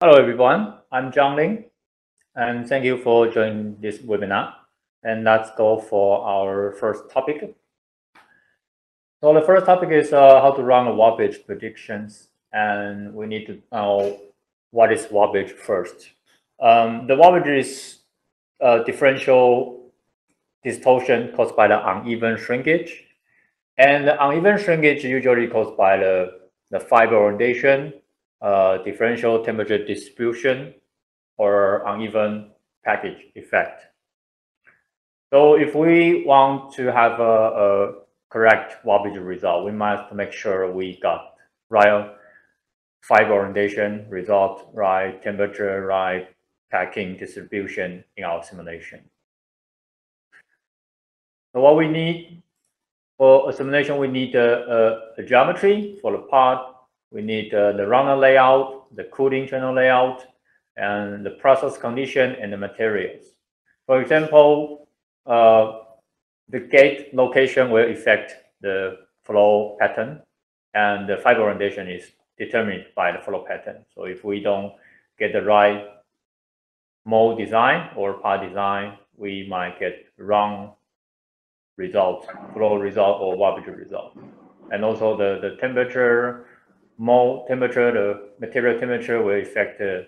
Hello, everyone. I'm John Lin, and thank you for joining this webinar. And let's go for our first topic. So the first topic is uh, how to run a warpage predictions, and we need to know what is warpage first. Um, the warpage is a differential distortion caused by the uneven shrinkage, and the uneven shrinkage usually caused by the, the fiber orientation uh, differential temperature distribution or uneven package effect. So if we want to have a, a correct warpage result, we must make sure we got right fiber orientation result, right temperature, right packing distribution in our simulation. So what we need for a simulation, we need a, a, a geometry for the part we need uh, the runner layout, the cooling channel layout, and the process condition and the materials. For example, uh, the gate location will affect the flow pattern, and the fiber orientation is determined by the flow pattern. So if we don't get the right mold design or part design, we might get wrong result, flow result or warpage result. And also the, the temperature mold temperature, the material temperature will affect the,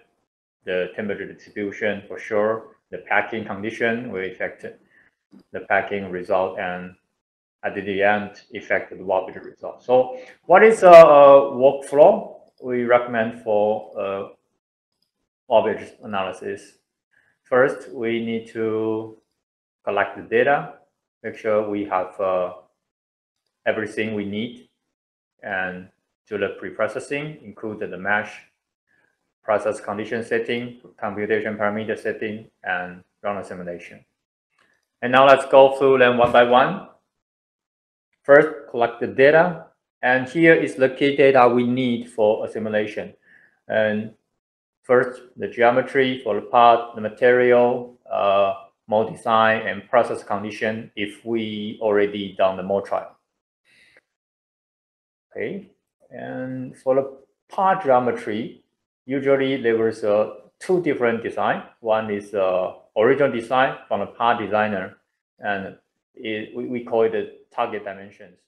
the temperature distribution for sure. The packing condition will affect the packing result and at the end affect the warpage result. So what is a, a workflow we recommend for uh, warpage analysis? First, we need to collect the data, make sure we have uh, everything we need and do the pre-processing, include the mesh, process condition setting, computation parameter setting, and run a simulation. And now let's go through them one by one. First, collect the data. And here is the key data we need for a simulation. And first, the geometry for the part, the material, uh, mold design, and process condition if we already done the mold trial. Okay, and for the part geometry, usually there was uh, two different design. One is uh, original design from the part designer, and it, we, we call it the target dimensions.